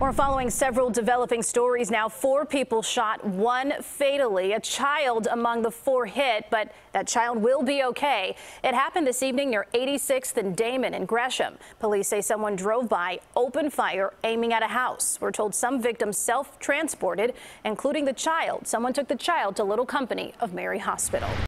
We're following several developing stories now. Four people shot, one fatally, a child among the four hit, but that child will be okay. It happened this evening near 86th and Damen in Gresham. Police say someone drove by, opened fire, aiming at a house. We're told some victims self-transported, including the child. Someone took the child to Little Company of Mary Hospital.